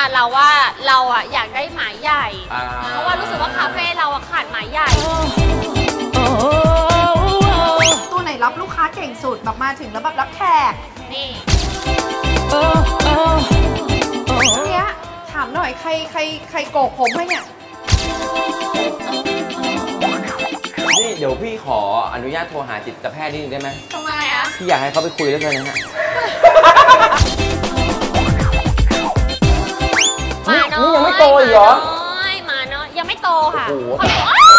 านเราว่าเราอะอยากได้หมายใหญ่ อ่า เพราะว่ารู้สึกว่าคาเฟ่เราอะขาดหมายใหญ่ ตัวไหนรับลูกค้าเก่งสุดแบบมาถึงแล้วแบบรับแขกนี่ เนี้ยถามหน่อยใครใครใครโกกผมให้เนี่ย นี่เดี๋ยวพี่ขออนุญาตโทรหาจิตแพทย์นิดนึงได้ไหมทำไมอะพี่อยากให้เขาไปคุยด้วยกันนะฮะ อยนี่ยังไม่โตอีกเหรอหมาน้อยหมาน้อยยังไม่โตค่ะโอ้โห เขายัง